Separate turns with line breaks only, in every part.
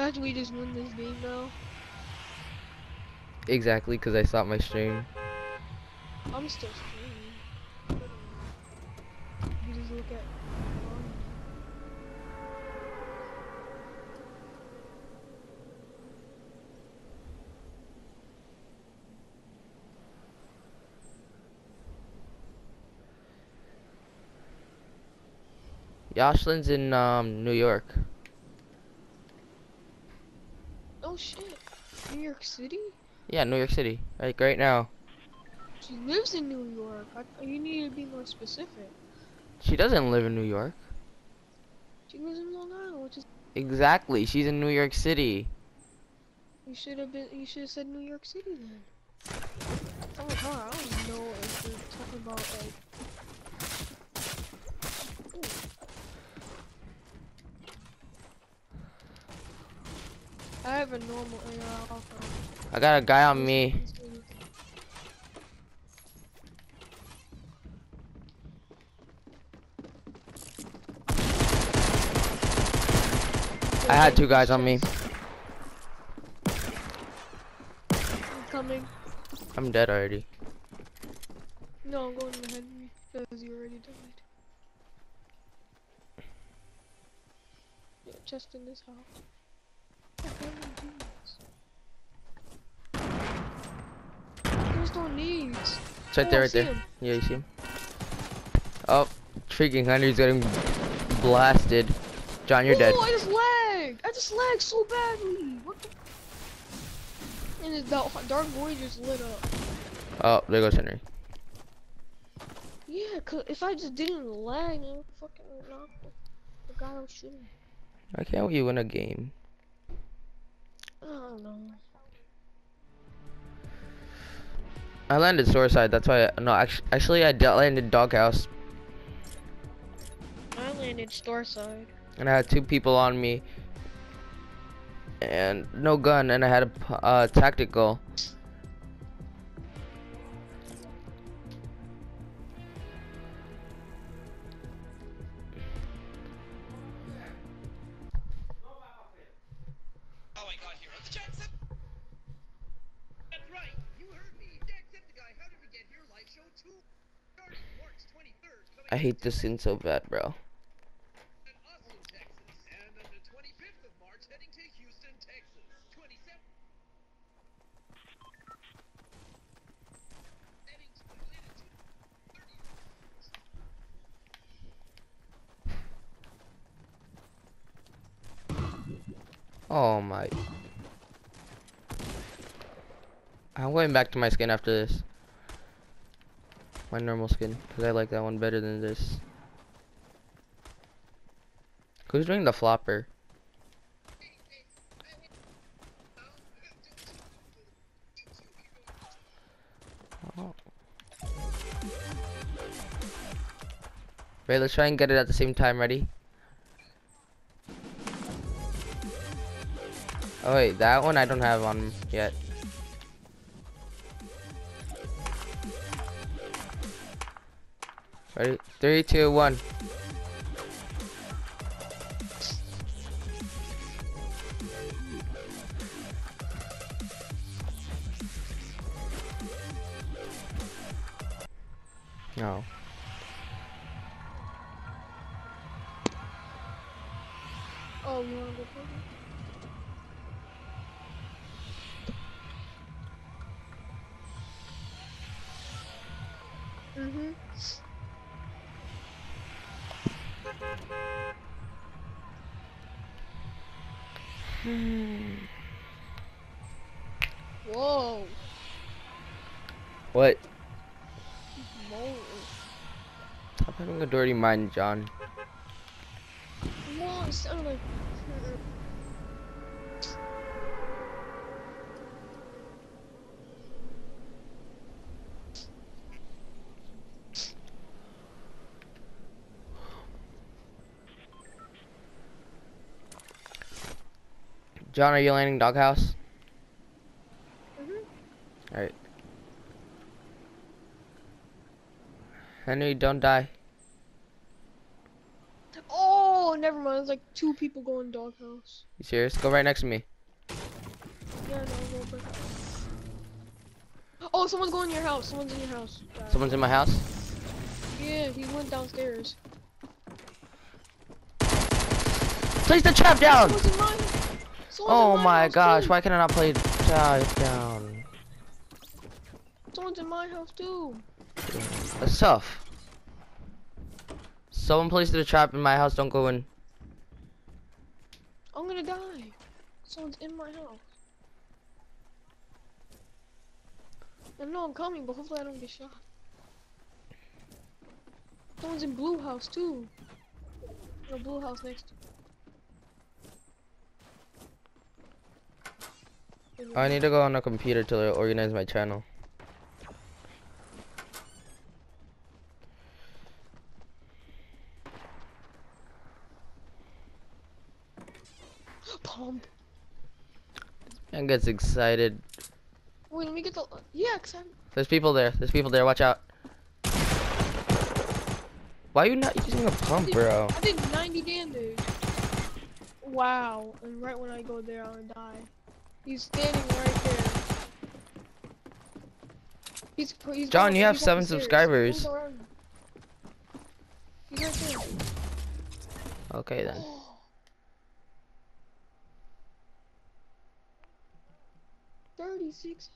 Imagine we just win this game now.
Exactly, because I stopped my stream.
I'm still streaming. You just look at.
Yoshlin's in um New York.
Oh shit. New York City?
Yeah, New York City. Like right now.
She lives in New York. I, you need to be more specific.
She doesn't live in New York.
She lives in Long Island, which is.
Exactly. She's in New York City.
You should have been. You should have said New York City then. Oh god, I don't know if you're talking about like. Ooh. I have a normal AR.
I got a guy on me. I had two guys on me.
I'm coming.
I'm dead already.
No, I'm going ahead of me because you already died. Yeah, just in this house. Yeah, I don't do no needs.
It's right
Oh,
there, right there.
him.
Yeah, you see him? Oh, freaking Henry's getting blasted. John, you're dead.
Oh, I just lagged. I just lagged so badly. What the? And that dark void just lit up.
Oh, there goes Henry.
Yeah, cause if I just didn't lag, I would fucking knock the, the guy I was shooting.
Why can't we win a game?
I don't know.
I landed Shoreside, that's why. I, no, actually, actually, I landed Doghouse,
I landed store side.
and I had two people on me, and no gun, and I had a uh, tactical. I hate this scene so bad, bro.
in Austin, Texas. And on the 25th of March, heading to Houston, Texas. 27th. Heading to Atlanta, 30th.
Oh my. I'm going back to my skin after this. My normal skin, because I like that one better than this. Who's doing the flopper? Oh. Wait, let's try and get it at the same time. Ready? Oh wait, that one I don't have on yet. Three, two, one. No.
Oh, you wanna go
What?
Whoa.
Stop having a dirty mind, John.
Whoa, it sounded like...
John, are you landing doghouse?
Mhm.
Alright. Henry, don't die.
Oh, never mind. There's like two people going doghouse.
You serious? Go right next to me.
Yeah, no, go. Oh, someone's going in your house. Someone's in your house.
Someone's in my house.
Yeah, he went downstairs.
Place the trap down.
My.
Oh
in
my
oh
gosh,
too.
why can I not play trap down?
Someone's in my house too.
That's tough. Someone placed a trap in my house. Don't go in.
I'm gonna die. Someone's in my house. I know I'm coming, but hopefully I don't get shot. Someone's in blue house too. No blue house next. to-
I need to go on a computer to organize my channel.
Pump.
And gets excited.
Wait, let me get the. Yeah, I'm.
There's people there. There's people there. Watch out. Why are you not using a pump, bro?
I did 90 damage. Wow. And right when I go there, I'm gonna die. He's standing right there. He's, he's
John, you have seven subscribers.
He's around. He's right.
Okay then.
Thirty-six.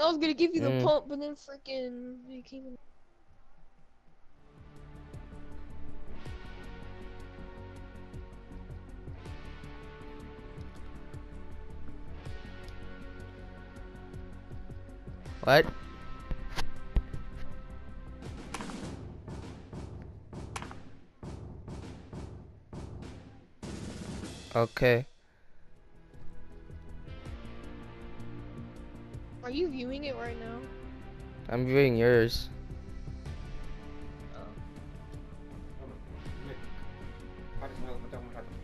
I was gonna give you the
Mm.
pump, but then freaking you came in.
What? Okay. I'm viewing yours.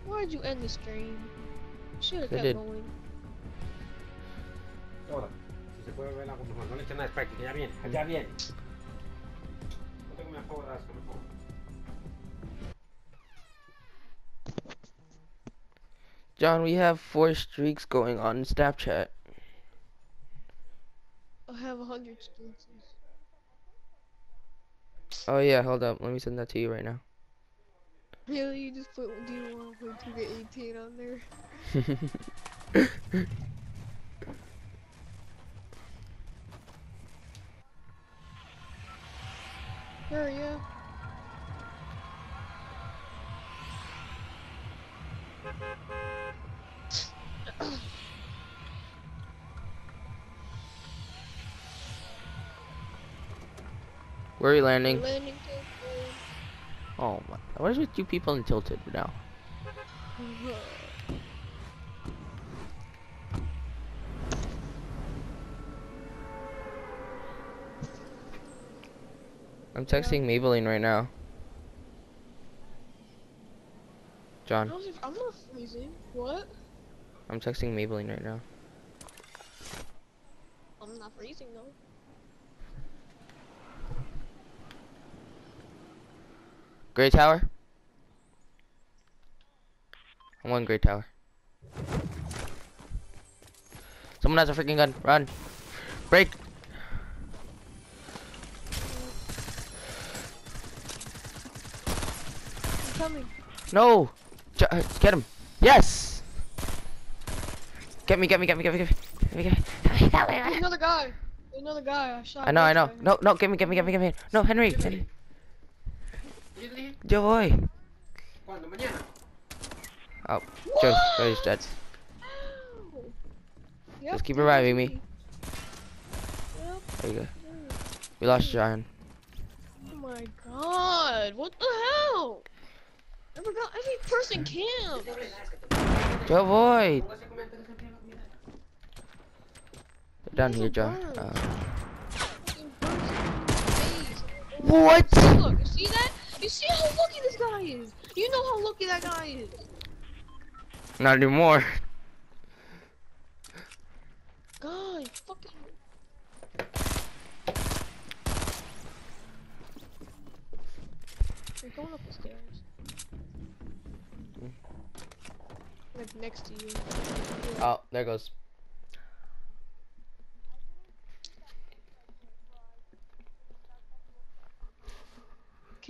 Why'd you end the stream? Should have kept
did.
going.
Ahora, si se puede ver algo mejor, no le echen nada de práctica, ya viene, allá viene. No tengo mi apodo de asco, mejor.
John, we have four streaks going on in Snapchat.
I have a hundred.
Oh yeah, hold up. Let me send that to you right now.
Really? You just put do you want to put 2K18 on there? Hurry up.
Where are you landing?
Landing
Oh my. What is with you people in Tilted now? I'm texting Maybelline right now. John,
I'm not freezing. What?
I'm texting Maybelline right now.
I'm not freezing though.
Great Tower? I'm on Great Tower. Someone has a freaking gun. Run. Break.
I'm coming.
No. J uh, get him. Yes. Get me, get me, get me, get me, get me. Get me, get
There's another guy. There's another guy. I shot.
I know, I know.
guy.
No, no, get me, get me, get me, get me. No, Henry. Henry. Yo voy.
¿Cuándo? ¿Mañana?
Oh, Joe, Joe's dead.
Ow. Yep,
Just keep reviving me.
Yep.
There you go. We lost John.
Oh my god. What the hell? I forgot every person camped.
Joe boy.
Póngase a comer antes de que se enfríe la comida.
They're down here,
a
John. Uh,
Fucking birds in the face.
what?
Look, see that? You see how lucky this guy is? You know how lucky that guy is.
Not anymore.
God, fucking. You're going up the stairs.
Mm.
Like next to you.
Oh, there goes.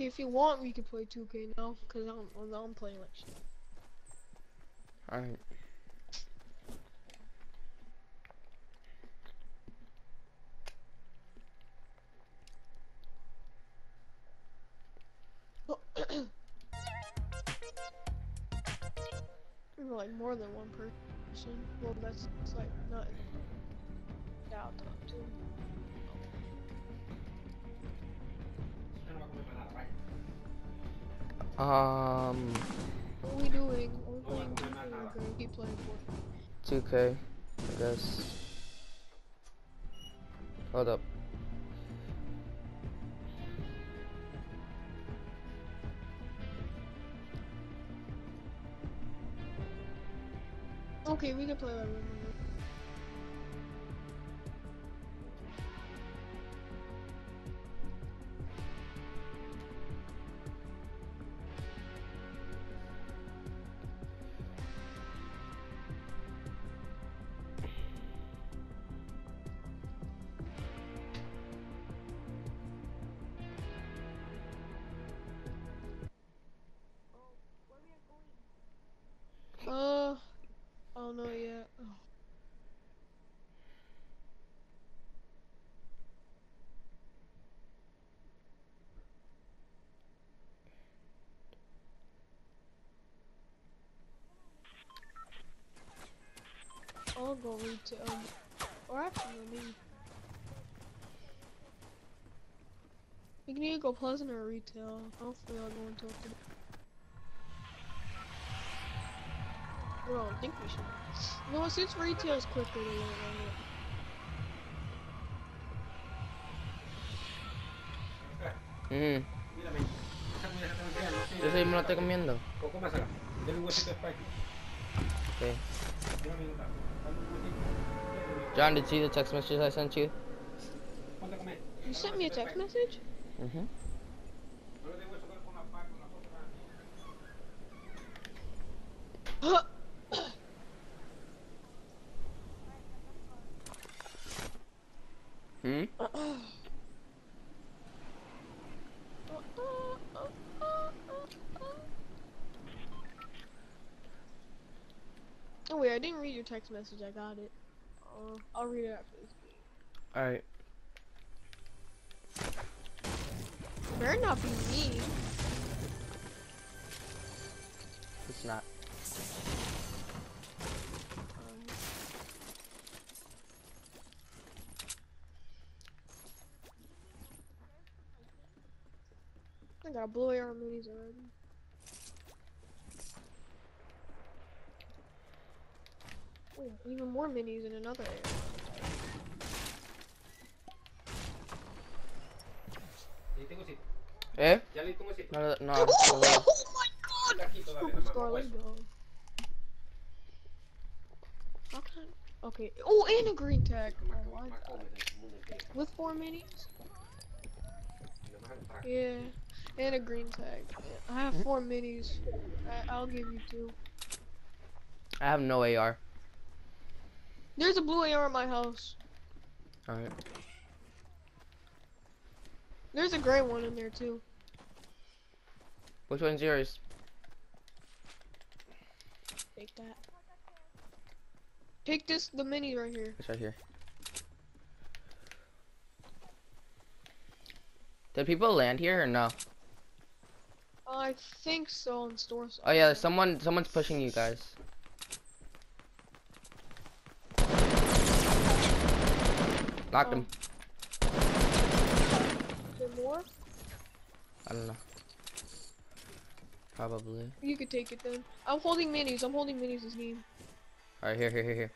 Okay, if you want, we can play 2K now, cause I'm I'm, I'm playing like shit.
Alright.
Or like more than one person. Well, that's like not. Yeah, I'll talk to
Um,
What are we doing? We're playing
no, no,
2K.
no, no.
We're gonna keep playing Fortnite.
2K, I guess. Hold up.
Okay, we can play that room. I'll go retail. Um, or actually, no, maybe. We can either go Pleasant or retail. Hopefully, I'll go into it. Well, I think we should. You know what, since retail is quicker than it,
Mm.
Mírame. Esa comida se está enfriando, sí.
Yo sí me lo estoy comiendo.
Coco, cómasela. Dale un huesito de Spike.
Okay.
Llévame un dale un huesito.
John, did you see the text message I sent you?
Ponte a comer.
You sent me a text message?
Mm-hmm.
No le des hueso con la pa- con la cosa.
Hmm?
Oh wait, I didn't read your text message. I got it. Uh, I'll read it after this.
Alright.
Better not be me.
It's not.
Um, I got blue AR minis already. Oh, even more minis in another area.
Le diste un huesito.
Eh?
Ya le diste un.
No, no.
Oh,
no.
my god!
Está aquí todavía,
Purple
nada más,
Scar,
no
let's
hueso.
go. How can I- Okay. Oh, and a green tag. Oh my god.
come del mundo entero.
With four minis?
Y nada más el traje.
Yeah. And a green tag. I have four minis. I I'll give you two.
I have no AR.
There's a blue AR in my house.
Alright.
There's a gray one in there too.
Which one's yours?
Take that. Take this, the mini right here.
It's right here. Did people land here or no?
I think so in stores.
Oh yeah, someone someone's pushing you guys. Knocked him.
There more?
I don't know. Probably.
You could take it then. I'm holding minis. I'm holding minis this game.
Alright, here, here, here, here.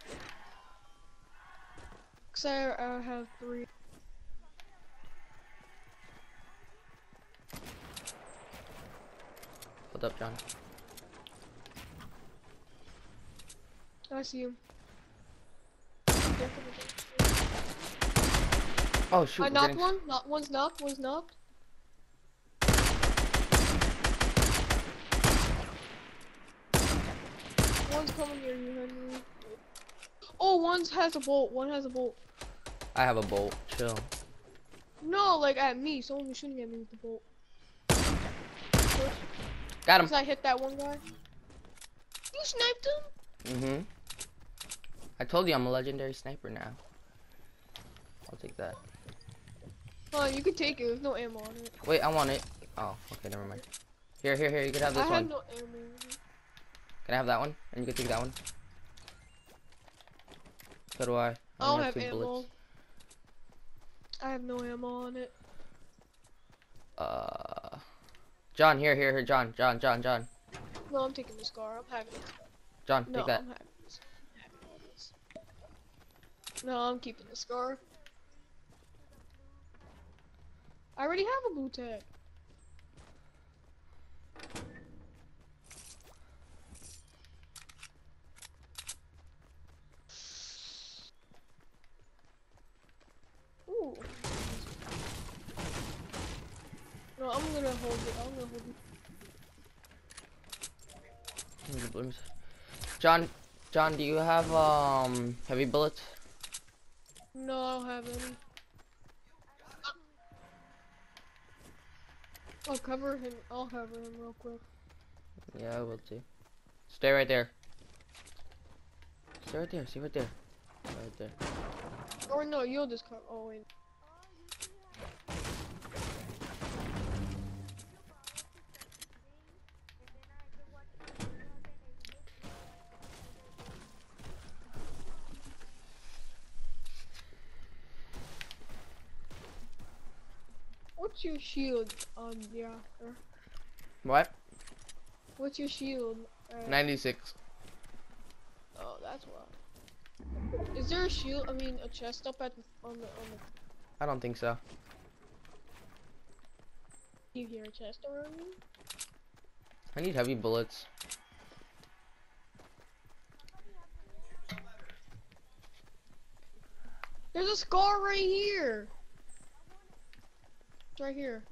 Cause I, I have three.
Hold up, John.
I see him.
Oh shoot!
I knocked
getting...
one. Not one's knocked. One's knocked. One's coming near you, Henry. Oh, one has a bolt. One has a bolt.
I have a bolt. Chill.
No, like at me. Someone was shooting at me with the bolt.
Got him.
Cause I hit that one guy. You sniped him.
Mhm. I told you I'm a legendary sniper now. I'll take that.
Oh, you can take it. There's no ammo on it.
Wait, I want it. Oh, okay, never mind. Here, here, here. You can have this
I
this
have no ammo.
Can I have that one? And you can take that one. So do I.
I
I
don't
only
have ammo.
bullets.
I have no ammo on it.
Uh, John, here, here, here, John, John, John, John,
No, I'm taking the scar. I'm having it.
John,
No,
take that.
I'm having this. I'm having this. No, I'm keeping the scar. I already have a blue tag. Ooh. No, I'm gonna hold it. I'm gonna hold it.
Let me- let me see. John, John, do you have um heavy bullets?
No, I don't have any. I'll cover him. I'll cover him real quick.
Yeah, I will too. Stay right there. Stay right there. Stay right there. Right there.
Or no, you'll just cover. Oh wait. Your shield on the after?
What?
What's your shield? at?
96.
Oh, that's why. Is there a shield? I mean, a chest up at on the on the.
I don't think so.
You hear a chest around?
I need heavy bullets.
There's a scar right here. It's right here.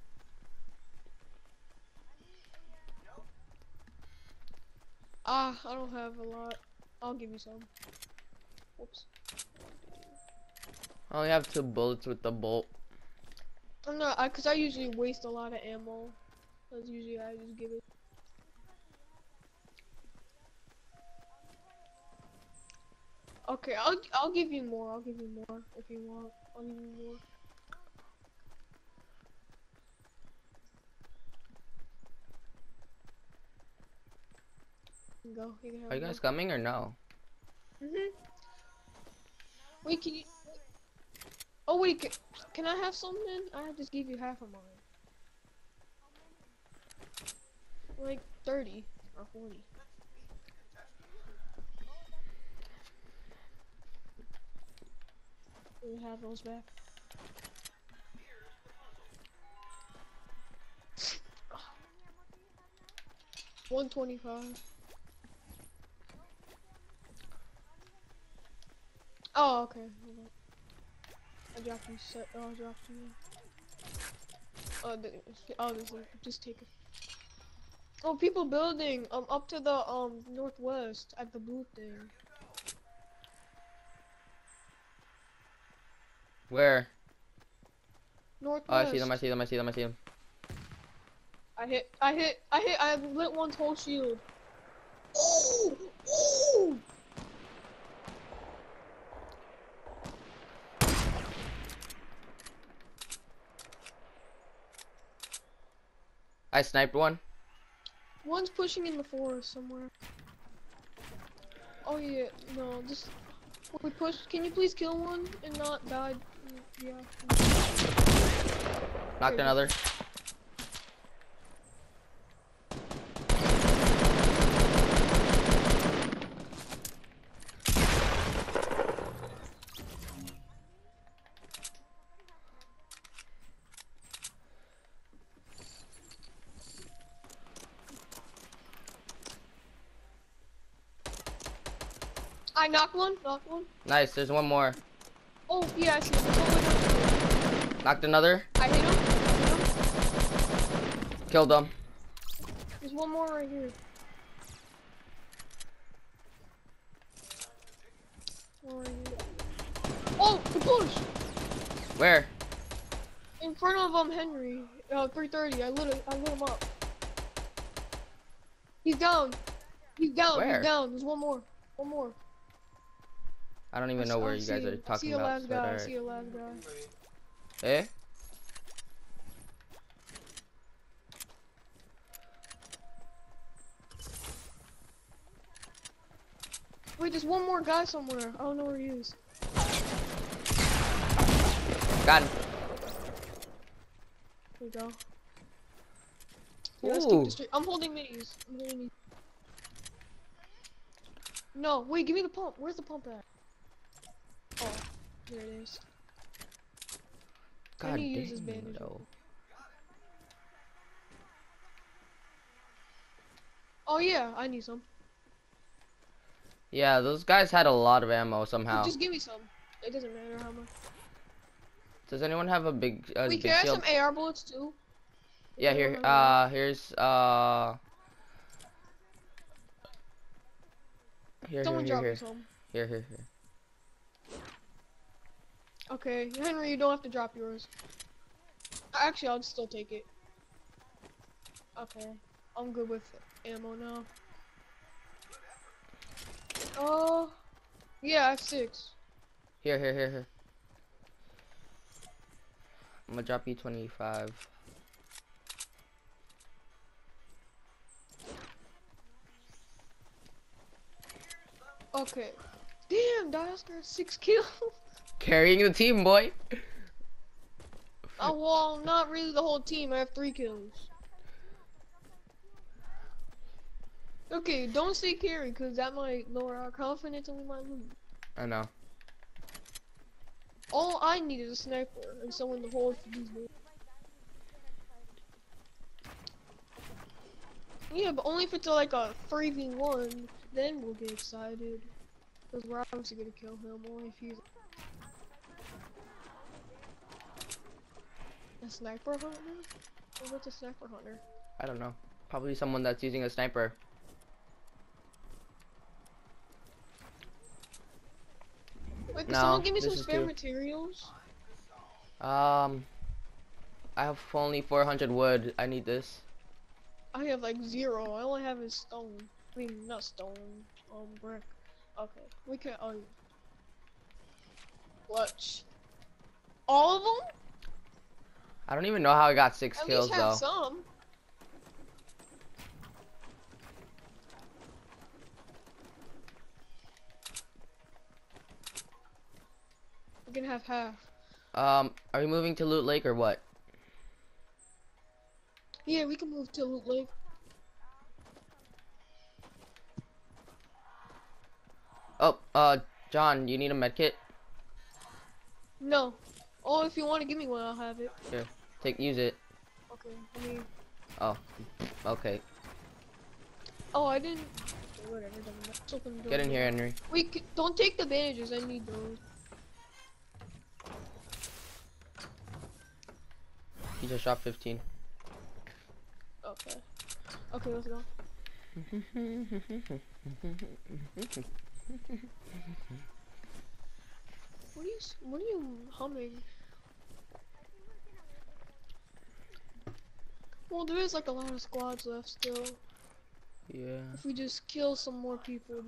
Ah, I don't have a lot. I'll give you some. Whoops.
I only have two bullets with the bolt.
I'm not, I, cause I usually waste a lot of ammo. That's usually I just give it. Okay, I'll I'll give you more. I'll give you more if you want. I'll give you more. Can go. You can have
Are you guys coming or no?
Mhm. Wait, can you? Oh wait, can, can I have something? I have to just gave you half of mine. Like thirty or forty. We have those back. One twenty-five. Oh, okay. I dropped you set. Oh, I dropped you. Oh, th oh, this is, just take it. Oh, people building. Um, up to the um northwest at the blue thing.
Where?
Northwest.
Oh, I see them. I see them. I see them. I see them.
I hit. I hit. I hit. I lit one's whole shield. Ooh! Ooh!
I sniped one.
One's pushing in the forest somewhere. Oh yeah, no, just we push. Can you please kill one and not die? Mm, Yeah.
Knocked
Okay.
another.
I knocked one. Knocked one.
Nice. There's one more.
Oh yeah, I see him.
Knocked another.
I hit him. Him.
Killed them.
There's one more right here. Where? Oh, the bush!
Where?
In front of um Henry. Uh, 330. I lit it. I lit him up. He's down. He's down.
Where?
He's down. There's one more. One more.
I don't even know where you guys are
him. I see
talking about. so
guy. I see the last guy.
Eh?
Wait, there's one more guy somewhere. I don't know where he is.
Got him.
There we go. Yeah,
Ooh.
I'm holding minis. I'm holding these. No, wait, give me the pump. Where's the pump at? Oh, there it is.
God
need to use this
damn, though.
Oh yeah, I need some.
Yeah, those guys had a lot of ammo somehow.
Just give me some. It doesn't matter how much.
Does anyone have a big, uh, big
can have some AR bullets too?
Yeah, here. Uh, here's uh. Here.
Someone
here, here, here,
some.
here, here, here.
Okay, Henry, you don't have to drop yours. Actually, I'll still take it. Okay, I'm good with ammo now. Oh, yeah, I have six.
Here, here, here, here. I'm gonna drop you 25.
Okay. Damn, Dioscar has six kills.
Carrying the team, boy.
oh, well, not really the whole team. I have three kills. Okay, don't say carry, because that might lower our confidence and we might lose.
I know.
All I need is a sniper and someone to hold for these moves. Yeah, but only if it's like a 3v1, then we'll get excited. Because we're obviously gonna kill him only if he's a sniper hunter? Or what's a sniper hunter?
I don't know. Probably someone that's using a sniper.
Wait, can
No,
someone give me some spare
two.
materials?
Um, I have only 400 wood. I need this.
I have like zero. I only have is stone. I mean, not stone. Um, brick. Okay, we can. Oh, clutch. All of them?
I don't even know how I got six
At
kills
least have
though.
some. We can have half.
Um, are we moving to Loot Lake or what?
Yeah, we can move to Loot Lake.
Oh, uh, John, you need a medkit?
No. Oh, if you want to give me one, I'll have it.
Take, use it.
Okay. Mean,
Oh, okay.
oh, I didn't. Whatever. doesn't matter. Just open the
Get in here, Henry.
Wait, c- don't take the bandages. I need those.
He just shot 15.
Okay. Okay, let's go. What are you? What are you humming? Well, there is like a lot of squads left still.
Yeah.
If we just kill some more people.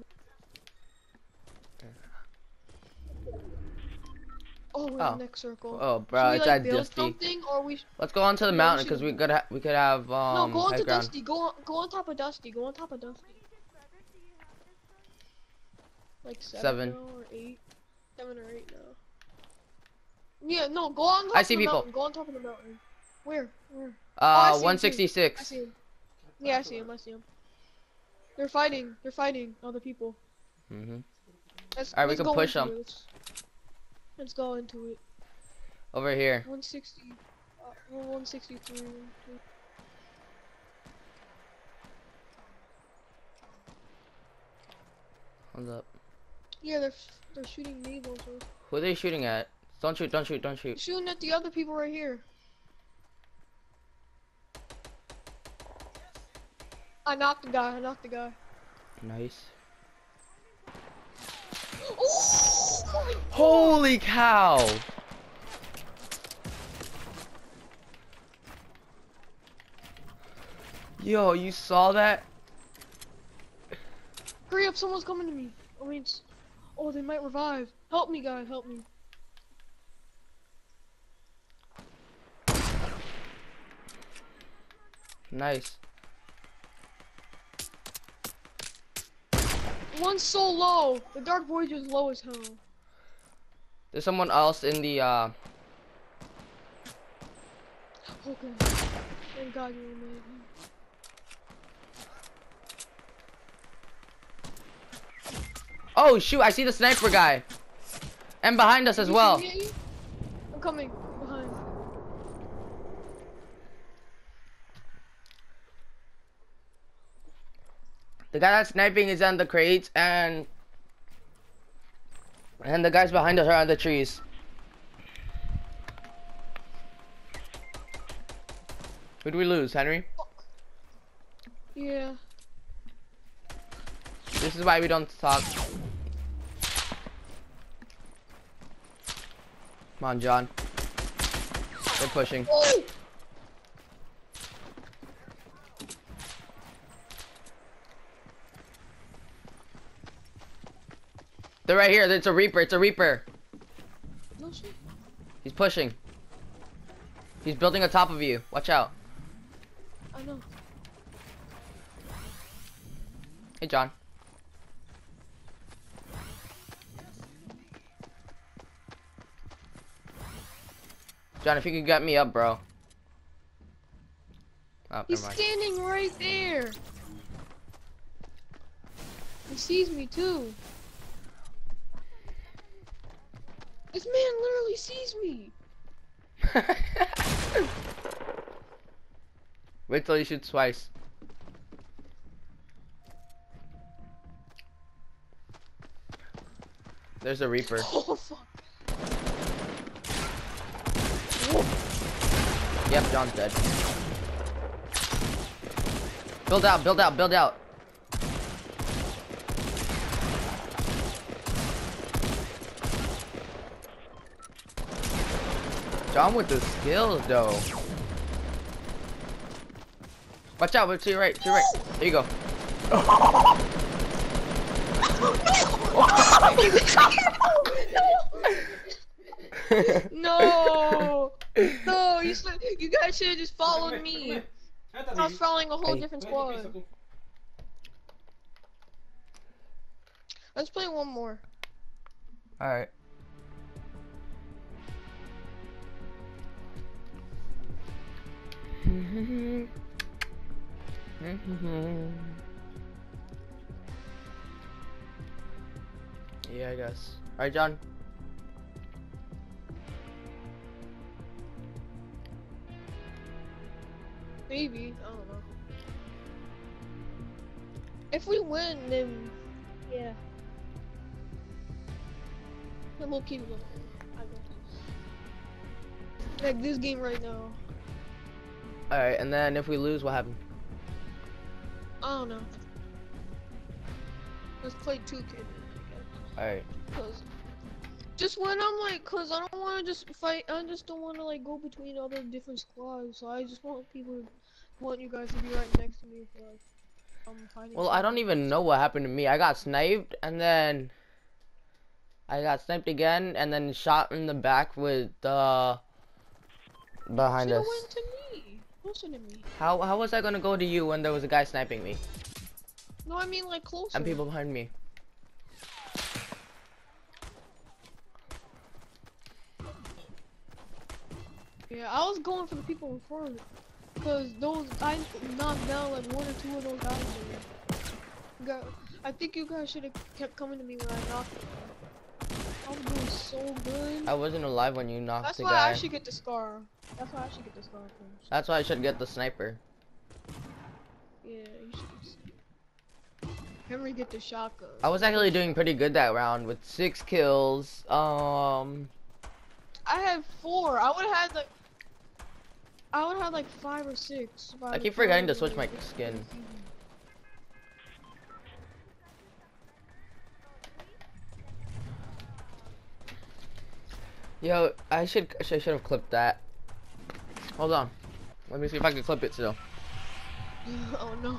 Oh, we're
Oh.
in the next circle.
Oh,
Should
bro,
we,
it's
like,
Dusty.
something, or we?
Let's go on to the mountain because we could ha we could have um
no, go onto
ground.
Dusty. Go on, go on top of Dusty. Go on top of Dusty. Like seven,
Seven.
or eight, seven or eight now. Yeah, no, go on top
I
of
see
the
people.
mountain. Go on top of the mountain. Where? Where?
Uh,
him too.
166.
I see him. Yeah, I see him. I see him. They're fighting. They're fighting other people.
Mhm.
Let's,
Alright, we can push
into
'em.
it. Let's, let's go into it.
Over here.
160. Uh, 163.
Hold up.
Yeah, they're they're shooting me also.
Who are they shooting at? Don't shoot! Don't shoot! Don't shoot!
Shooting at the other people right here. I knocked the guy. I knocked the guy.
Nice.
Ooh!
Holy cow! Yo, you saw that?
Hurry up, someone's coming to me. I mean, oh, they might revive. Help me, guys, help me.
Nice.
One's so low. The Dark Voyager's low as hell.
There's someone else in the uh
Okay. Thank God you made.
Oh shoot, I see the sniper guy. And behind us as well.
I'm coming behind.
The guy that's sniping is on the crates and and the guys behind us are on the trees. Who do we lose, Henry?
Yeah.
This is why we don't talk. Come on, John. They're pushing.
Oh!
They're right here. It's a Reaper. It's a Reaper.
No shit.
He's pushing. He's building on top of you. Watch out.
I know.
Hey, John. John, if you could get me up, bro. Oh,
He's standing right there. He sees me too. This sees me.
Wait till he shoots twice. There's a Reaper.
Oh fuck.
Yep, John's dead. Build out, build out, build out. John with the skills though. Watch out, to your right, to your right. There you go.
No. No, you you guys should have just followed me. I was following a whole different squad. Let's play one more.
Alright. Mm-hmm. yeah, I guess. Alright, John.
Maybe. I don't know. If we win, then yeah. Then we'll keep guess. Like this game right now.
Alright, and then if we lose, what happened?
I don't know. Let's play 2K.
Alright.
Cause just when I'm like, cause I don't want to just fight. I just don't want to like go between other different squads. So I just want people, want you guys to be right next to me if like I'm.
Well, I don't even know what happened to me. I got sniped, and then I got sniped again, and then shot in the back with the behind
Should've
us.
Went to me. Closer to me.
How how was I gonna go to you when there was a guy sniping me
No, I mean like closer.
and people behind me?
Yeah, I was going for the people in front. Cause those I knocked down like one or two of those guys. I think you guys should have kept coming to me when I knocked. them. I was doing so good.
I wasn't alive when you knocked
That's
the
why. I should get the scar. That's why I should get the first.
That's why I should get the sniper.
Yeah, you should. Henry get the shotgun.
I was actually doing pretty good that round with six kills. Um,
I had four. I would have had like. I would have had like five or six.
I keep forgetting to switch my skin. Yo, I should I should have clipped that. Hold on. Let me see if I can clip it still.
oh no.